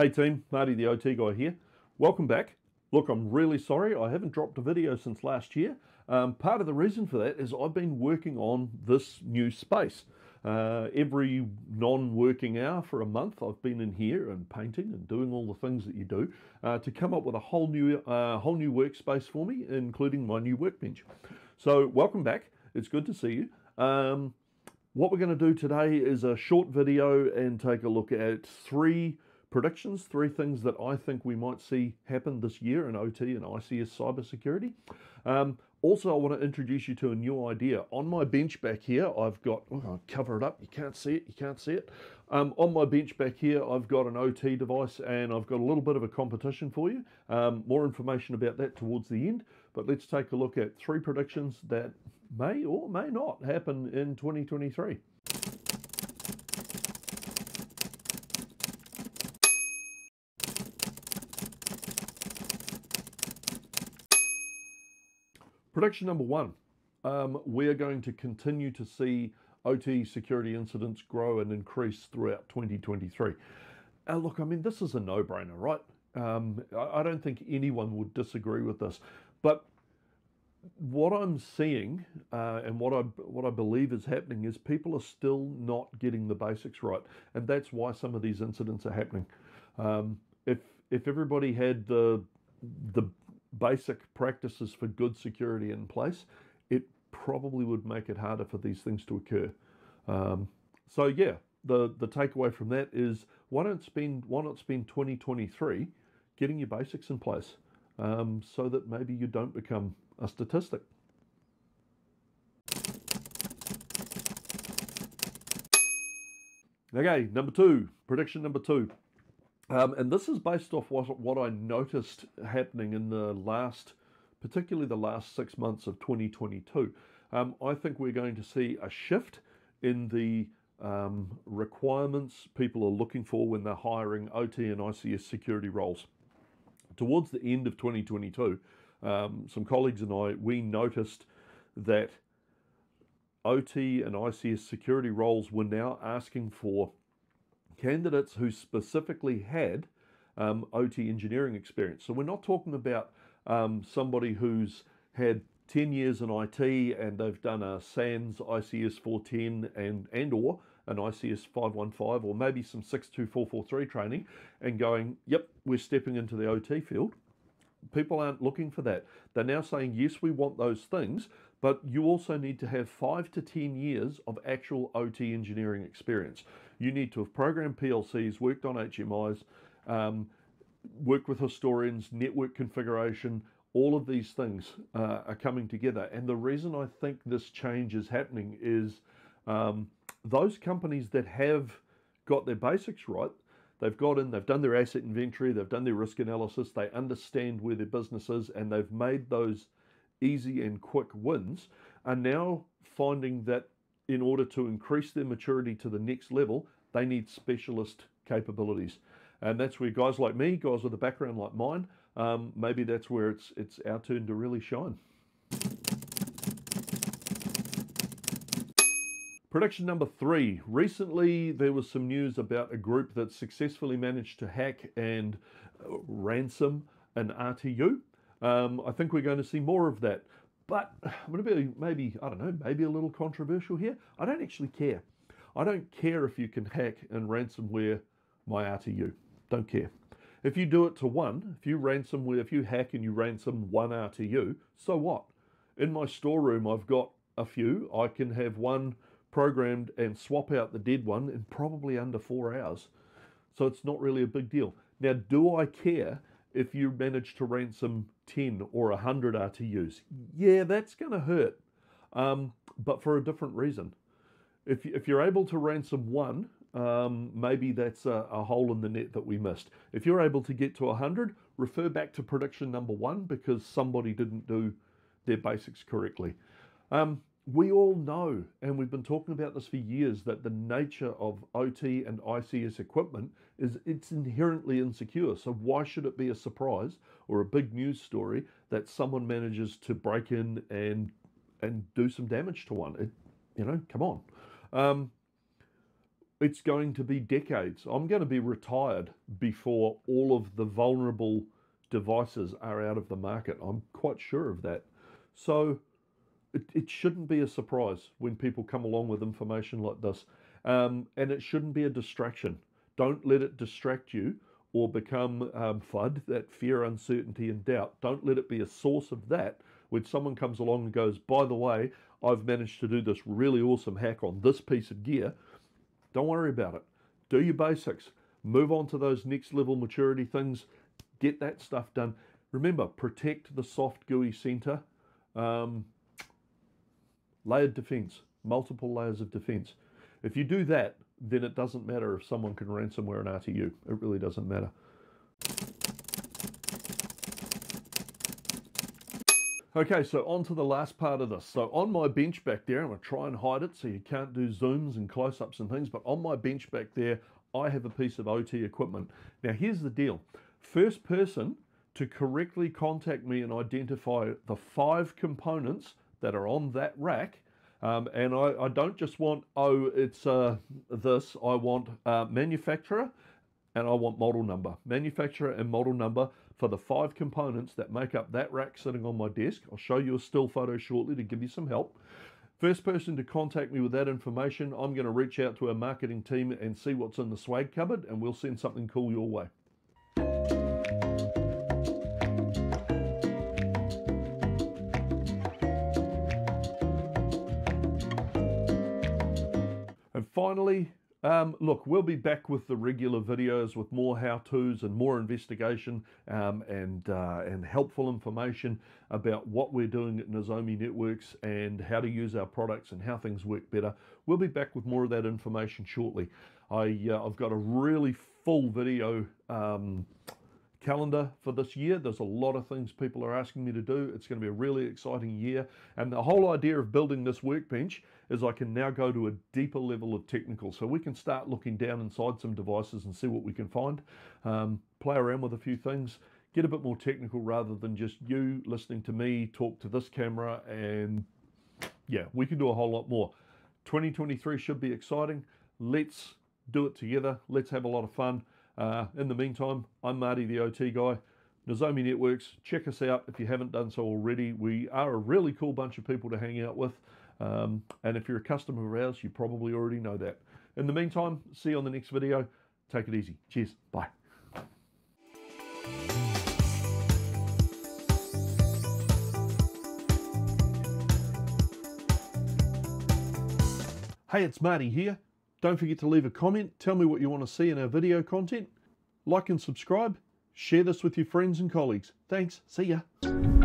Hey team, Marty the OT guy here. Welcome back. Look, I'm really sorry I haven't dropped a video since last year. Um, part of the reason for that is I've been working on this new space. Uh, every non-working hour for a month, I've been in here and painting and doing all the things that you do uh, to come up with a whole new, uh, whole new workspace for me, including my new workbench. So welcome back. It's good to see you. Um, what we're going to do today is a short video and take a look at three predictions, three things that I think we might see happen this year in OT and ICS cybersecurity. Um, also, I want to introduce you to a new idea. On my bench back here, I've got, oh, I'll cover it up, you can't see it, you can't see it. Um, on my bench back here, I've got an OT device and I've got a little bit of a competition for you. Um, more information about that towards the end, but let's take a look at three predictions that may or may not happen in 2023. Prediction number one um, we're going to continue to see OT security incidents grow and increase throughout 2023. Uh, look, I mean, this is a no brainer, right? Um, I, I don't think anyone would disagree with this. But what I'm seeing uh, and what I what I believe is happening is people are still not getting the basics right, and that's why some of these incidents are happening. Um, if if everybody had the the basic practices for good security in place, it probably would make it harder for these things to occur. Um, so yeah, the the takeaway from that is why don't spend why not spend 2023 getting your basics in place um, so that maybe you don't become a statistic. Okay, number two, prediction number two. Um, and this is based off what, what I noticed happening in the last, particularly the last six months of 2022. Um, I think we're going to see a shift in the um, requirements people are looking for when they're hiring OT and ICS security roles. Towards the end of 2022, um, some colleagues and I, we noticed that OT and ICS security roles were now asking for candidates who specifically had um, OT engineering experience. So we're not talking about um, somebody who's had 10 years in IT and they've done a SANS ICS 410 and, and or an ICS 515 or maybe some 62443 training and going, yep, we're stepping into the OT field. People aren't looking for that. They're now saying, yes, we want those things, but you also need to have five to 10 years of actual OT engineering experience. You need to have programmed PLCs, worked on HMIs, um, worked with historians, network configuration, all of these things uh, are coming together. And the reason I think this change is happening is um, those companies that have got their basics right, they've got in, they've done their asset inventory, they've done their risk analysis, they understand where their business is, and they've made those easy and quick wins, are now finding that in order to increase their maturity to the next level, they need specialist capabilities. And that's where guys like me, guys with a background like mine, um, maybe that's where it's, it's our turn to really shine. Prediction number three. Recently, there was some news about a group that successfully managed to hack and uh, ransom an RTU. Um, I think we're going to see more of that. But I'm going to be maybe, I don't know, maybe a little controversial here. I don't actually care. I don't care if you can hack and ransomware my RTU. Don't care. If you do it to one, if you ransomware, if you hack and you ransom one RTU, so what? In my storeroom, I've got a few. I can have one programmed and swap out the dead one in probably under four hours. So it's not really a big deal. Now, do I care if you manage to ransom 10 or 100 RTUs? Yeah, that's going to hurt, um, but for a different reason. If, if you're able to ransom one, um, maybe that's a, a, hole in the net that we missed. If you're able to get to 100, refer back to prediction number one because somebody didn't do their basics correctly. Um, we all know, and we've been talking about this for years, that the nature of OT and ICS equipment is it's inherently insecure. So why should it be a surprise or a big news story that someone manages to break in and and do some damage to one? It, you know, come on. Um, it's going to be decades. I'm going to be retired before all of the vulnerable devices are out of the market. I'm quite sure of that. So it, it shouldn't be a surprise when people come along with information like this. Um, and it shouldn't be a distraction. Don't let it distract you or become um, FUD, that fear, uncertainty, and doubt. Don't let it be a source of that when someone comes along and goes, by the way, I've managed to do this really awesome hack on this piece of gear. Don't worry about it. Do your basics. Move on to those next level maturity things. Get that stuff done. Remember, protect the soft gooey center. Um, layered defense, multiple layers of defense. If you do that, then it doesn't matter if someone can ransomware an RTU. It really doesn't matter. Okay, so on to the last part of this. So on my bench back there, I'm to try and hide it so you can't do zooms and close-ups and things, but on my bench back there, I have a piece of OT equipment. Now here's the deal. First person to correctly contact me and identify the five components that are on that rack, um, and I, I, don't just want, oh, it's uh, this, I want uh, manufacturer and I want model number. Manufacturer and model number for the five components that make up that rack sitting on my desk. I'll show you a still photo shortly to give you some help. First person to contact me with that information, I'm going to reach out to our marketing team and see what's in the swag cupboard and we'll send something cool your way. Finally, um, look, we'll be back with the regular videos with more how-tos and more investigation um, and uh, and helpful information about what we're doing at Nozomi Networks and how to use our products and how things work better. We'll be back with more of that information shortly. I uh, I've got a really full video um, calendar for this year. There's a lot of things people are asking me to do. It's going to be a really exciting year. And the whole idea of building this workbench is I can now go to a deeper level of technical. So we can start looking down inside some devices and see what we can find, um, play around with a few things, get a bit more technical rather than just you listening to me talk to this camera. And yeah, we can do a whole lot more. 2023 should be exciting. Let's do it together. Let's have a lot of fun. Uh, in the meantime, I'm Marty, the OT guy. Nozomi Networks, check us out if you haven't done so already. We are a really cool bunch of people to hang out with. Um, and if you're a customer of ours, you probably already know that. In the meantime, see you on the next video. Take it easy. Cheers. Bye. Hey, it's Marty here. Don't forget to leave a comment. Tell me what you want to see in our video content. Like and subscribe. Share this with your friends and colleagues. Thanks. See ya.